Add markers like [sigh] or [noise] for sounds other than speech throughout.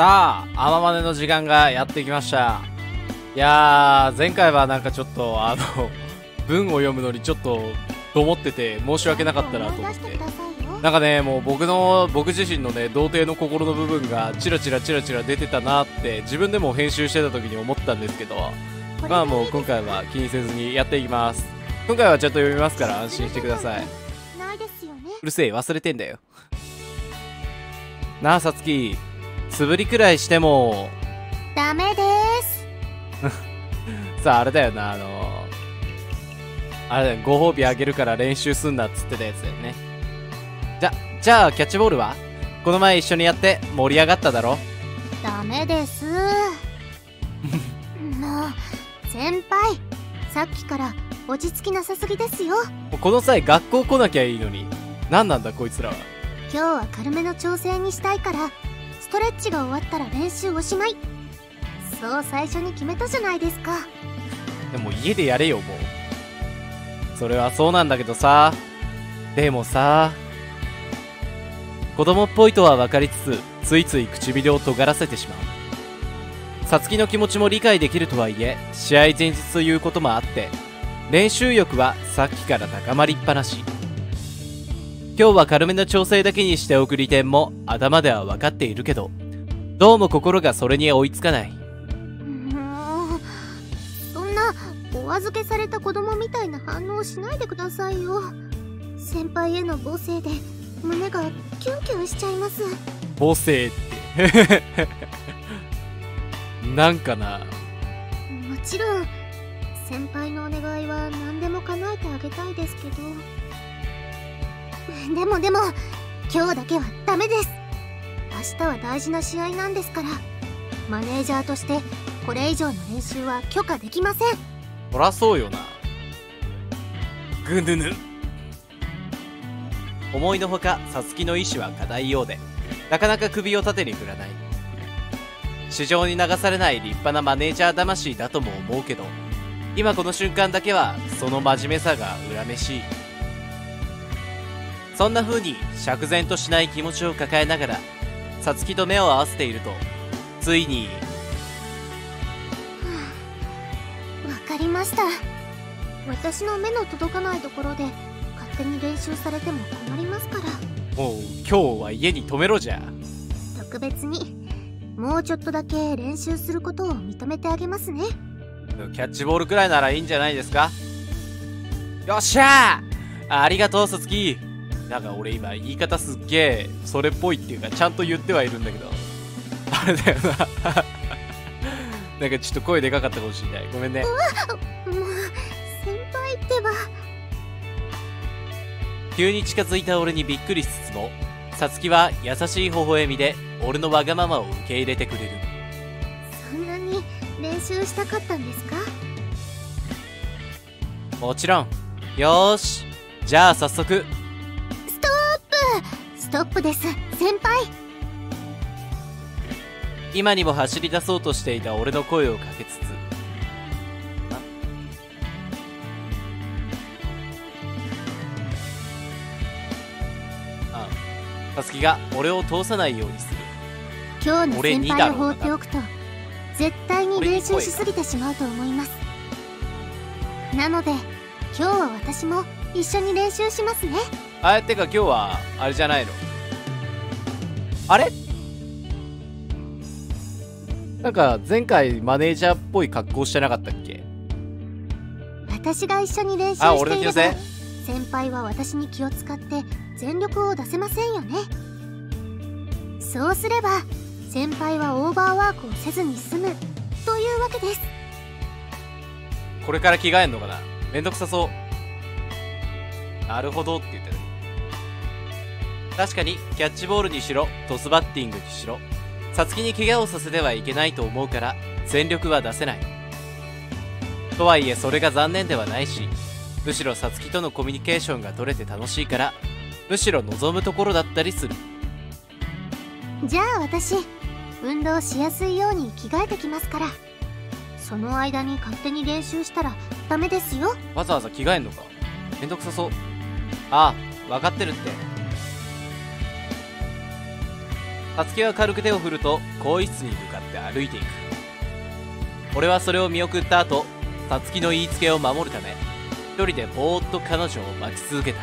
さあ、甘まねの時間がやってきました。いやー、前回はなんかちょっと、あの、[laughs] 文を読むのにちょっと、と思ってて、申し訳なかったなと思って。なんかね、もう僕の、僕自身のね、童貞の心の部分が、チラチラチラチラ出てたなって、自分でも編集してた時に思ったんですけど、まあもう今回は気にせずにやっていきます。今回はちゃんと読みますから安心してください。ないですよねうるせえ、忘れてんだよ。なあ、さつき、素振りくらいしても、ダメです [laughs] さあ、あれだよな、あのあれだよ、ご褒美あげるから練習すんなっつってたやつだよね。じゃ、じゃあ、キャッチボールは？この前一緒にやって盛り上がっただろ？ダメです [laughs] もう先輩さっきから落ち着きなさすぎですよこの際、学校来なきゃいいのに。何なんだ、こいつらは。今日は軽めの調整にしたいからストレッチが終わったら練習おしまいそう最初に決めたじゃないですかでも家でやれよ、もう。それはそうなんだけどさ。でもさ。子供っぽいとは分かりつつ、ついつい唇を尖らせてしまう。さつきの気持ちも理解できるとはいえ、試合前日ということもあって、練習欲はさっきから高まりっぱなし。今日は軽めの調整だけにしておく利点も頭では分かっているけど、どうも心がそれに追いつかない。そんなお預けされた子供みたいな反応しないでくださいよ。先輩への母性で胸がキュンキュンしちゃいます。母性って。[laughs] なんかな。もちろん先輩のお願いは何でも叶えてあげたいですけどでもでも今日だけはダメです。明日は大事な試合なんですから。マネージャーとしてこれ以上の練習は許可できません。そらそうよな。ぐぬぬ。思いのほかさつきの意志は固いようで。なかなか首を縦に振らない。市場に流されない立派なマネージャー魂だとも思うけど。今この瞬間だけはその真面目さが恨めしい。そんな風に釈然としない気持ちを抱えながらさつきと目を合わせているとついに。わかりました。私の目の届かないところで勝手に練習されても困りますから。もう今日は家に泊めろじゃ。特別にもうちょっとだけ練習することを認めてあげますね。キャッチボールくらいならいいんじゃないですか。よっしゃー！ありがとうさつきなんか俺今言い方すっげえそれっぽいっていうかちゃんと言ってはいるんだけど。あれだよな。[laughs] なんかちょっと声でかかったかもしれない。ごめんね。もう先輩ってば。急に近づいた俺にびっくりしつつもさつきは優しい微笑みで俺のわがままを受け入れてくれる。そんなに練習したかったんですか？もちろん。よーし。じゃあ早速トップです。先輩。今にも走り出そうとしていた俺の声をかけつつ。ああさつきが俺を通さないようにする。今日の俺に先輩を放っておくと絶対に練習しすぎてしまうと思います。なので今日は私も一緒に練習しますね。あえてか今日はあれじゃないの？あれ？なんか前回マネージャーっぽい格好してなかったっけ？私が一緒に練習あしていれば先輩は私に気を使って全力を出せませんよね。そうすれば先輩はオーバーワークをせずに済むというわけです。これから着替えんのかな？めんどくさそう。なるほどって言ってる確かにキャッチボールにしろトスバッティングにしろさつきに怪我をさせてはいけないと思うから全力は出せない。とはいえそれが残念ではないしむしろさつきとのコミュニケーションが取れて楽しいからむしろ望むところだったりする。じゃあ私運動しやすいように着替えてきますから。その間に勝手に練習したらダメですよ。わざわざ着替えんのか？めんどくさそう。ああ分かってるってさつきは軽く手を振ると更衣室に向かって歩いていく。俺はそれを見送った後さつきの言いつけを守るため一人でぼーっと彼女を待ち続けた。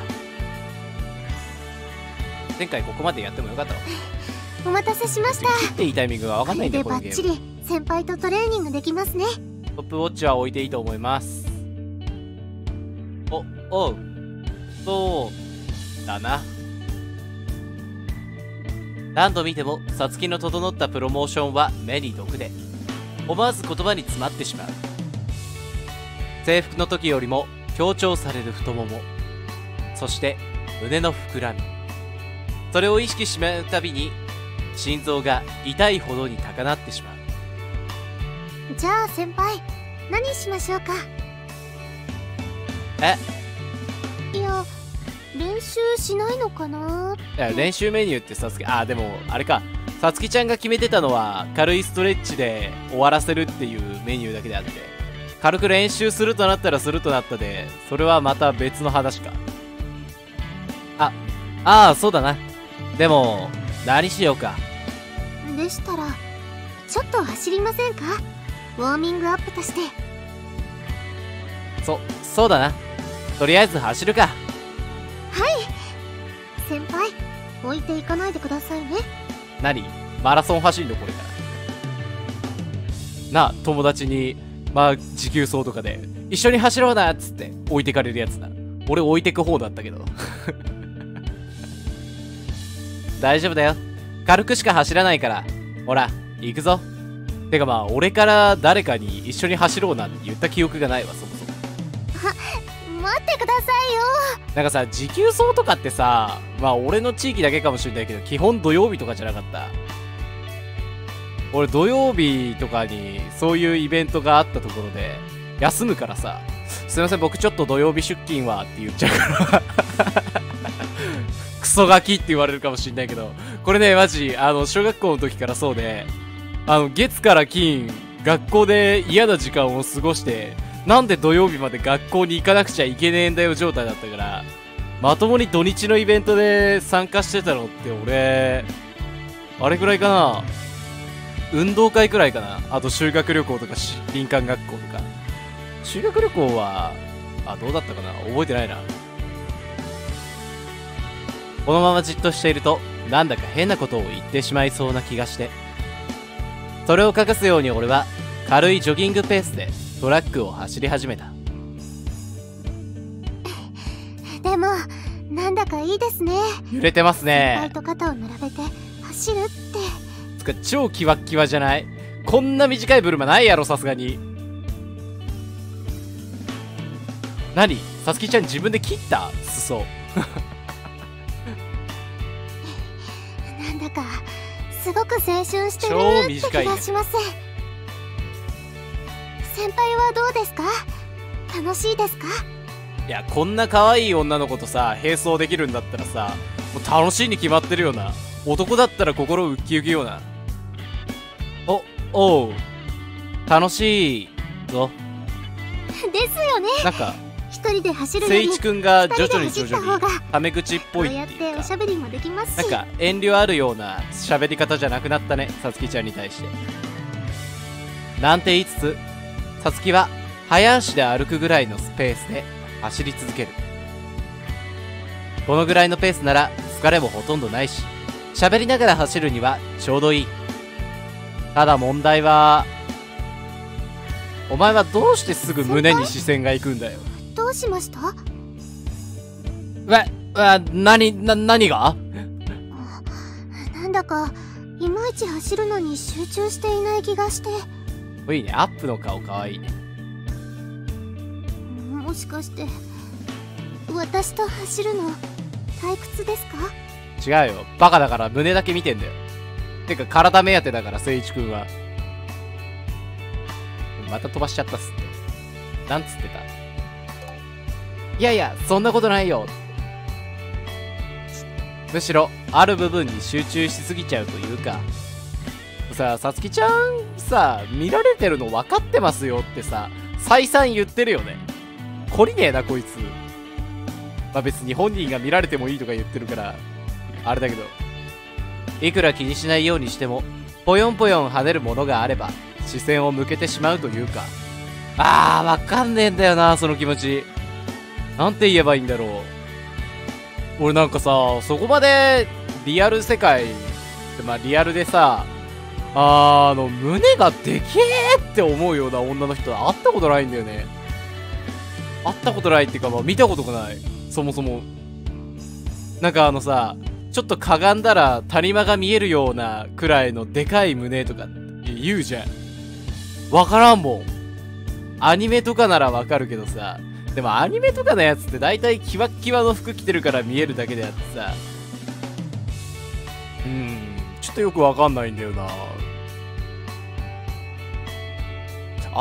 前回ここまでやってもよかったわ [laughs] お待たせしました。切っていいタイミングが分かんないんだよこれでバッチリ先輩とトレーニングできますね。トップウォッチは置いていいと思います。おおう。そうだな何度見てもさつきの整ったプロモーションは目に毒で思わず言葉に詰まってしまう。制服の時よりも強調される太もも。そして胸の膨らみ。それを意識しまうたびに心臓が痛いほどに高鳴ってしまう。じゃあ先輩何しましょうか？え？いや練習しないのかな？いや練習メニューってさつきあでもあれか。さつきちゃんが決めてたのは軽いストレッチで終わらせるっていうメニューだけであって軽く練習するとなったらするとなったでそれはまた別の話か。あああそうだな。でも何しようか。でしたらちょっと走りませんか？ウォーミングアップとして。そそうだな。とりあえず走るか先輩置いていかないでくださいね。何？マラソン走んのこれからなあ友達にまあ持久走とかで一緒に走ろうなっつって置いてかれるやつだ俺置いてく方だったけど。[laughs] 大丈夫だよ。軽くしか走らないからほら行くぞ。てかまあ俺から誰かに一緒に走ろうなんて言った記憶がないわそもそも [laughs] 待ってくださいよ。なんかさ持久走とかってさまあ俺の地域だけかもしれないけど基本土曜日とかじゃなかった？俺土曜日とかにそういうイベントがあったところで休むからさ。すいません僕ちょっと土曜日出勤はって言っちゃうから。[laughs] クソガキって言われるかもしれないけど。これねマジあの小学校の時からそうであの月から金学校で嫌な時間を過ごしてなんで土曜日まで学校に行かなくちゃいけねえんだよ状態だったからまともに土日のイベントで参加してたのって俺あれくらいかな？運動会くらいかな？あと修学旅行とかし林間学校とか。修学旅行はあどうだったかな？覚えてないな。このままじっとしているとなんだか変なことを言ってしまいそうな気がして。それを隠すように俺は軽いジョギングペースでトラックを走り始めた。でもなんだかいいですね。揺れてます先輩ねと肩を並べて走るって。つか超キワッキワじゃない。こんな短いブルマないやろさすがに。何？さつきちゃん自分で切った？裾 [laughs] なんだかすごく青春してる超って気がします先輩はどうですか？楽しいですか？いやこんな可愛い女の子とさ並走できるんだったらさもう楽しいに決まってるよな男だったら心ウッキウキよな。おおう楽しいぞ。ですよね。なんか一人で走るよ誠り一くんが徐々に徐々にタメ口っぽい。っていうかておしゃべりもできますし。なんか遠慮あるような喋り方じゃなくなったねさつきちゃんに対して。なんて言いつつさつきは早足で歩くぐらいのスペースで走り続ける。このぐらいのペースなら疲れもほとんどないし喋りながら走るにはちょうどいい。ただ問題はお前はどうしてすぐ胸に視線が行くんだよ。どうしました？わわ何な何が？なんだかいまいち走るのに集中していない気がしていいね。アップの顔かわい。いねもしかして私と走るの退屈ですか？違うよ。バカだから胸だけ見てんだよ。てか体目当てだから誠一くんは。また飛ばしちゃったっすって。なんつってた？いやいやそんなことないよ。むしろある部分に集中しすぎちゃうというかさあさつきちゃんさ見られてるの分かってますよってさ再三言ってるよね。懲りねえなこいつ。まあ別に本人が見られてもいいとか言ってるからあれだけど。いくら気にしないようにしてもぽよんぽよん跳ねるものがあれば視線を向けてしまうというか。あーわかんねえんだよなその気持ち。なんて言えばいいんだろう。俺なんかさそこまでリアル世界まあリアルでさあの胸がでけえって思うような女の人会ったことないんだよね。会ったことないっていうか、まあ、見たことがない。そもそも。なんかあのさちょっとかがんだら谷間が見えるようなくらいのでかい胸とか言うじゃん。わからんもん。アニメとかならわかるけどさ。でもアニメとかのやつって大体キワッキワの服着てるから見えるだけであってさ。うん。ちょっとよくわかんないんだよな。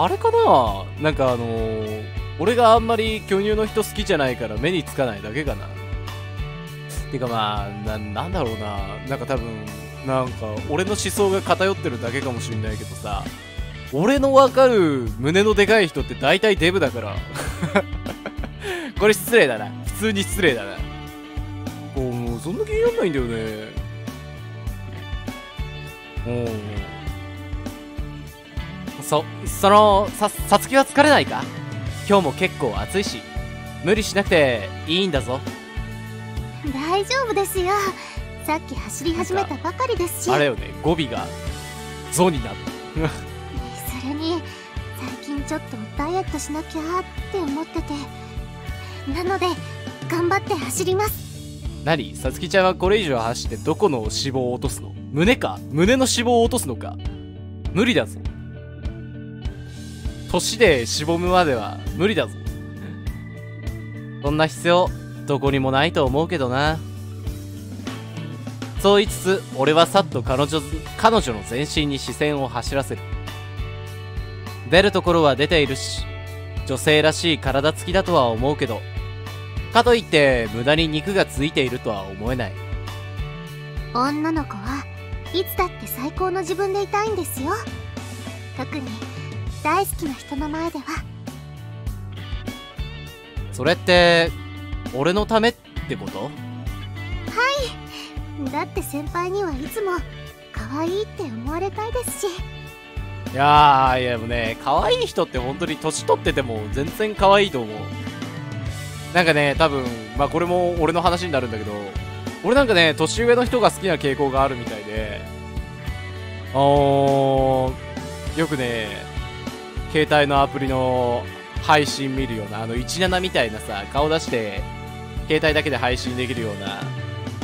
あれかな？なんかあのー、俺があんまり巨乳の人好きじゃないから目につかないだけかなてかまあな、なんだろうな。なんか多分、なんか俺の思想が偏ってるだけかもしんないけどさ、俺のわかる胸のでかい人って大体デブだから。[laughs] これ失礼だな。普通に失礼だな。もうそんな気になんないんだよね。うん。そ、その、さ、さつきは疲れないか？今日も結構暑いし、無理しなくていいんだぞ。大丈夫ですよ。さっき走り始めたばかりですし。あれよね。語尾が「ゾ」になる。それに最近ちょっとダイエットしなきゃって思ってて。なので頑張って走ります。何？さつきちゃんはこれ以上走ってどこの脂肪を落とすの？胸か？胸の脂肪を落とすのか？無理だぞ年でしぼむまでは無理だぞ。そんな必要どこにもないと思うけどな。そう言いつつ俺はさっと彼女彼女の全身に視線を走らせる。出るところは出ているし女性らしい体つきだとは思うけどかといって無駄に肉がついているとは思えない。女の子はいつだって最高の自分でいたいんですよ。特に大好きな人の前では。それって俺のためってこと？はい。だって先輩にはいつも可愛いって思われたいですし。いやーいやもうね可愛い人って本当に年取ってても全然可愛いと思う。なんかね多分まあこれも俺の話になるんだけど俺なんかね年上の人が好きな傾向があるみたいで。あーよくね携帯のアプリの配信見るようなあの17みたいなさ顔出して携帯だけで配信できるような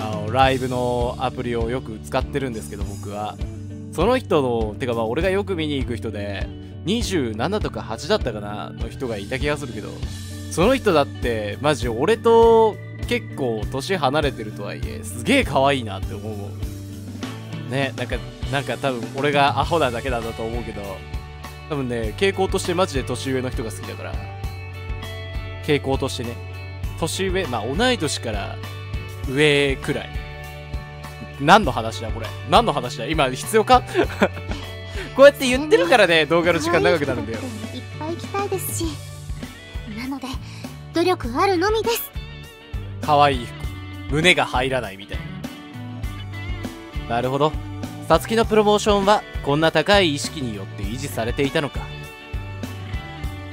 あのライブのアプリをよく使ってるんですけど僕は。その人のてかまあ俺がよく見に行く人で27とか8だったかなの人がいた気がするけどその人だってマジ俺と結構年離れてるとはいえすげえ可愛いなって思う。ねなんかなんか多分俺がアホなだけなんだと思うけど多分ね傾向としてマジで年上の人が好きだから傾向としてね年上、まあ同い年から上くらい。何の話だこれ。何の話だ今必要か？[laughs] こうやって言ってるからね、動画の時間長くなるんだよ。いっぱい行きたいですし。なので、努力あるのみです。可愛い服。胸が入らないみたいな。なるほど。さつきのプロモーションはこんな高い意識によって維持されていたのか。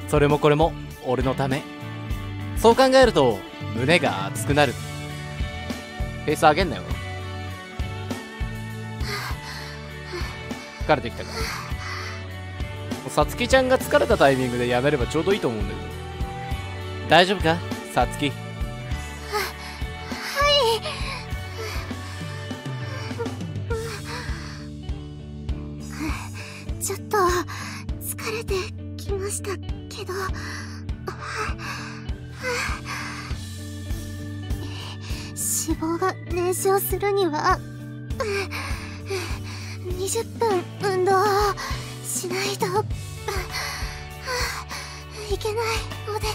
それもこれも俺のため。そう考えると胸が熱くなる。ペース上げんなよ。疲れてきたか。らさつきちゃんが疲れたタイミングでやめればちょうどいいと思うんだけど。大丈夫か？さつきど。脂肪が燃焼するには20分運動しないといけないので。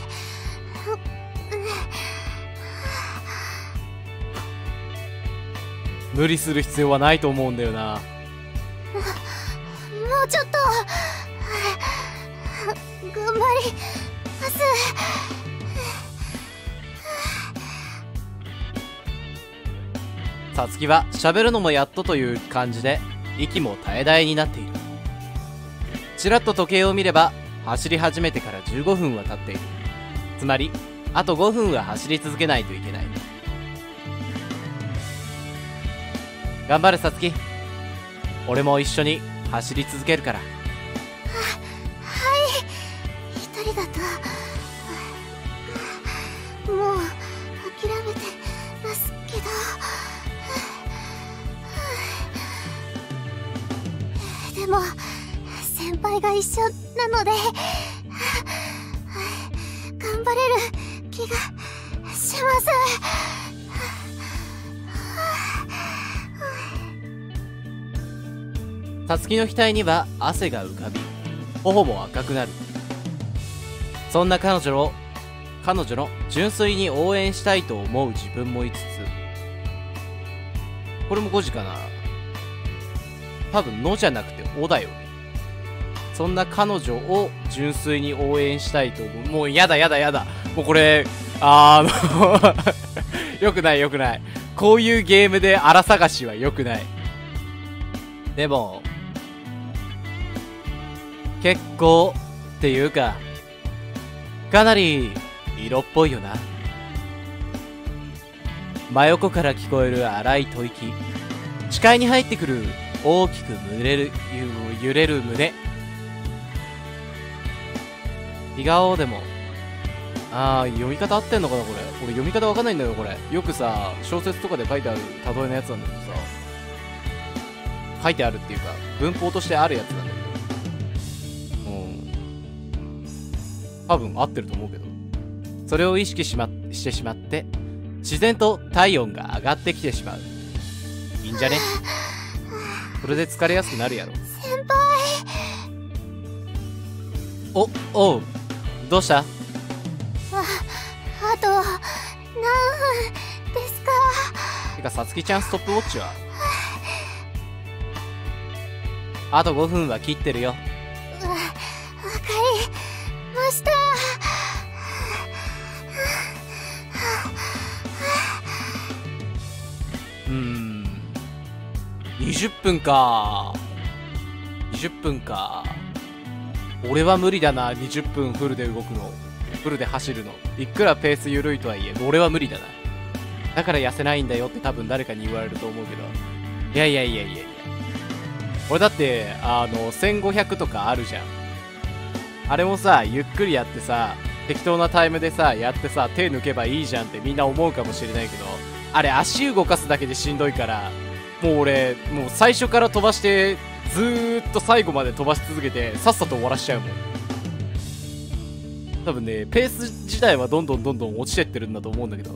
無理する必要はないと思うんだよな。もうちょっと頑張ります。さつきは喋るのもやっとという感じで息も絶え絶えになっている。ちらっと時計を見れば走り始めてから15分は経っている。つまりあと5分は走り続けないといけない。頑張れさつき俺も一緒に走り続けるから。もう諦めてますけど。でも先輩が一緒なので頑張れる気がします。さつきの額には汗が浮かび頬も赤くなる。そんな彼女を彼女の純粋に応援したいと思う自分もいつつこれも5時かな。多分「の」じゃなくて「お」だよそんな彼女を純粋に応援したいと思う。もうやだやだやだ。もうこれあの [laughs] よくないよくない。こういうゲームで荒探しはよくない。でも結構っていうかかなり色っぽいよな。真横から聞こえる荒い吐息。視界に入ってくる大きく揺れる揺れる胸。笑顔でも。ああ読み方合ってんのかなこれ。俺読み方わかんないんだよこれ。よくさ小説とかで書いてある例えのやつなんだけどさ。書いてあるっていうか文法としてあるやつなんだけどうん。多分合ってると思うけど。それを意識し,、ま、してしまって自然と体温が上がってきてしまう。いいんじゃね？それで疲れやすくなるやろ。先輩。おおう。どうした？ああと何分ですか？てかさつきちゃんストップウォッチは？あと5分は切ってるよ。わわかりました20分か。20分か。俺は無理だな20分フルで動くの。フルで走るの。いくらペース緩いとはいえ俺は無理だな。だから痩せないんだよって多分誰かに言われると思うけど。いやいやいやいやいや。俺だってあの1500とかあるじゃん。あれもさゆっくりやってさ適当なタイムでさやってさ手抜けばいいじゃんってみんな思うかもしれないけどあれ足動かすだけでしんどいからもう俺もう最初から飛ばしてずーっと最後まで飛ばし続けてさっさと終わらしちゃうもん。多分ねペース自体はどんどんどんどん落ちてってるんだと思うんだけど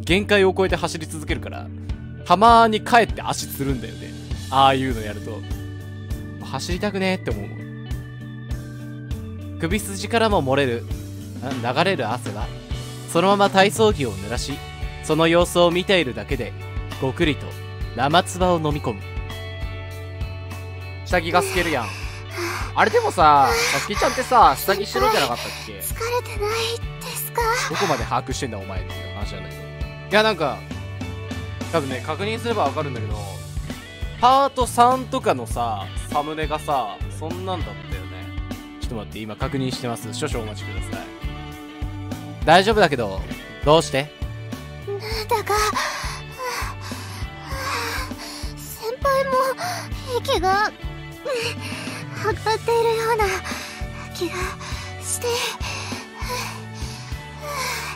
限界を超えて走り続けるからたまに帰って足つるんだよね。ああいうのやると。走りたくねーって思う首筋からも漏れる流れる汗はそのまま体操着を濡らしその様子を見ているだけでごくりと生唾を飲み込む。下着が透けるやん。あれでもささつきちゃんってさ下着白じゃなかったっけ？疲れてないですか？どこまで把握してんだお前っていう話なんだけどいやなんか多分ね確認すればわかるんだけどパート3とかのさサムネがさそんなんだったよね。ちょっと待って今確認してます。少々お待ちください。大丈夫だけどどうして？なんだか先輩も息が上がっているような気がして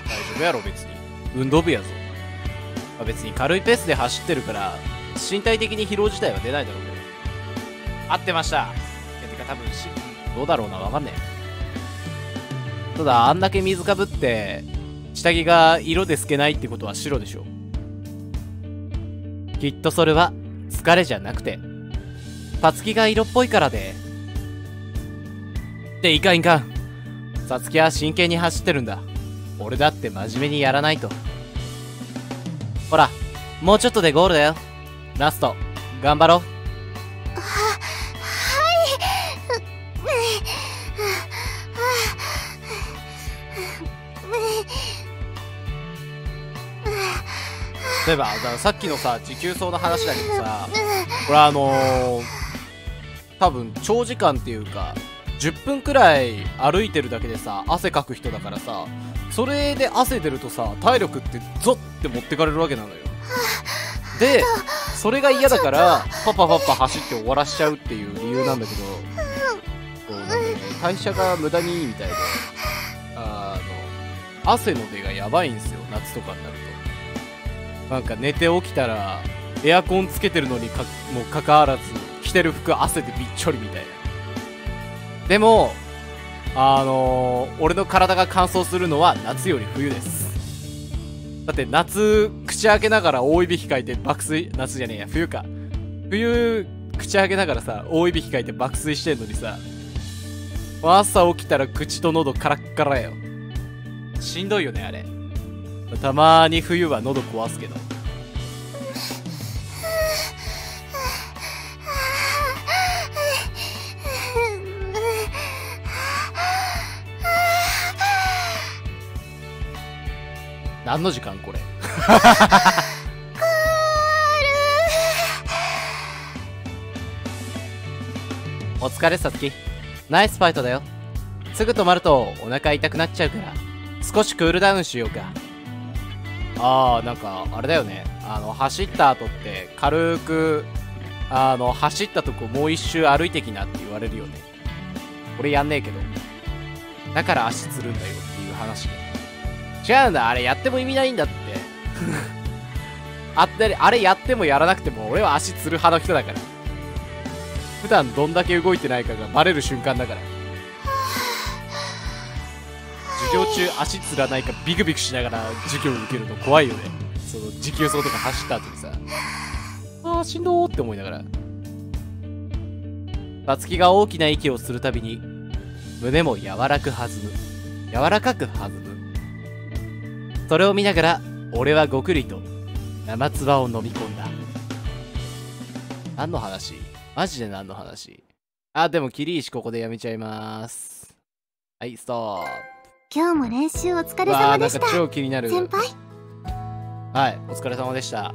大丈夫やろ別に運動部やぞ、まあ別に軽いペースで走ってるから身体的に疲労自体は出ないだろうけど合ってましたいやてか多分しどうだろうなわかん。ねえただあん。だけ水かぶって下着が色で透けないってことは白でしょきっとそれは疲れじゃなくて。さつきが色っぽいからで。っていかんいかん。さつきは真剣に走ってるんだ。俺だって真面目にやらないと。ほらもうちょっとでゴールだよ。ラスト頑張ろう。例えばさっきのさ持久走の話だけどさこれあのー、多分長時間っていうか10分くらい歩いてるだけでさ汗かく人だからさそれで汗出るとさ体力ってゾッて持ってかれるわけなのよ。でそれが嫌だからパパパパ走って終わらしちゃうっていう理由なんだけどこうね。代謝が無駄にいいみたいであの汗の出がやばいんですよ夏とかになると。なんか寝て起きたらエアコンつけてるのにかもかかわらず着てる服汗でびっちょりみたいな。でもあのー、俺の体が乾燥するのは夏より冬です。だって夏口開けながら大いびきかいて爆睡夏じゃねえや冬か。冬口開けながらさ大いびきかいて爆睡してんのにさ朝起きたら口と喉カラッカラよ。しんどいよねあれ。たまに冬は喉壊すけど。何の時間これ？[laughs] お疲れさつきナイスファイトだよ。すぐ止まるとお腹痛くなっちゃうから少しクールダウンしようか。あーなんかあれだよね。あの走った後って軽くあの走ったとこもう一周歩いてきなって言われるよね。俺やんねえけど。だから足つるんだよっていう話で。違うんだ。あれやっても意味ないんだって。[laughs] あったりあれやってもやらなくても俺は足つる派の人だから。普段どんだけ動いてないかがバレる瞬間だから。授業中足つらないかビクビクしながら授業を受けるの怖いよね。その持久走とか走った後にさ。あーしんどーって思いながら。さつきが大きな息をするたびに胸も柔らく弾む。柔らかく弾む。それを見ながら俺はごくりと生唾を飲み込んだ。何の話？マジで何の話？あでもキリ石ここでやめちゃいます。はいストップ。今日も練習お疲れわ様でした。あなんか超気になる。先輩。はいお疲れ様でした。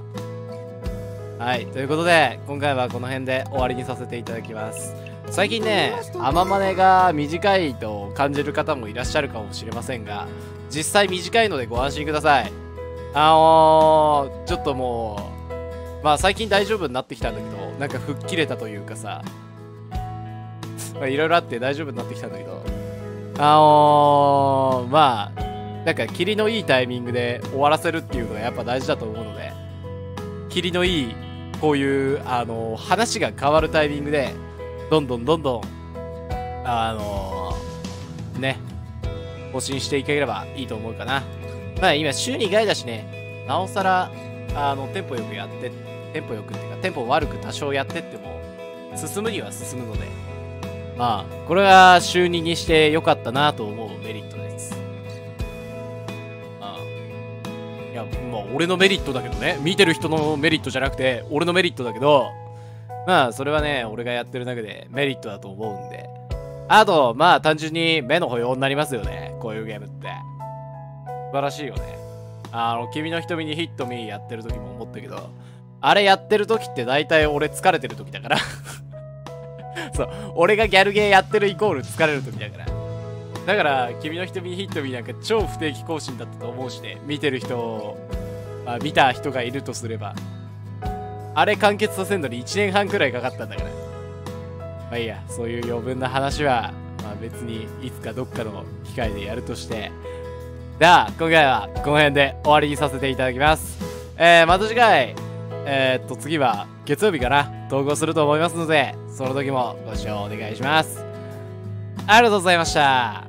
はいということで今回はこの辺で終わりにさせていただきます。最近ね甘マネが短いと感じる方もいらっしゃるかもしれませんが実際短いのでご安心ください。あのー、ちょっともうまあ最近大丈夫になってきたんだけどなんか吹っ切れたというかさまあいろいろあって大丈夫になってきたんだけどあのー、まあなんか霧のいいタイミングで終わらせるっていうのがやっぱ大事だと思うので霧のいいこういうあの話が変わるタイミングでどんどんどんどんあのね更新していければいいと思うかな。まあ今週2回だしねなおさらあのテンポよくやってテンポよくっていうかテンポ悪く多少やってっても進むには進むのでまあこれが週2にしてよかったなと思うメリットですいや、まあ、俺のメリットだけどね。見てる人のメリットじゃなくて、俺のメリットだけど、まあ、それはね、俺がやってるだけでメリットだと思うんで。あと、まあ、単純に目の保養になりますよね。こういうゲームって。素晴らしいよね。あの、君の瞳にヒットミーやってる時も思ったけど、あれやってる時って大体俺疲れてる時だから。[laughs] そう、俺がギャルゲーやってるイコール疲れる時だから。だから、君の瞳ヒットミーなんか超不定期更新だったと思うしね、見てる人、まあ、見た人がいるとすれば、あれ完結させるのに1年半くらいかかったんだから。まあいいや、そういう余分な話は、まあ別にいつかどっかの機会でやるとして、では、今回はこの辺で終わりにさせていただきます。えー、また次回、えー、っと、次は月曜日かな、投稿すると思いますので、その時もご視聴お願いします。ありがとうございました。